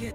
Yeah.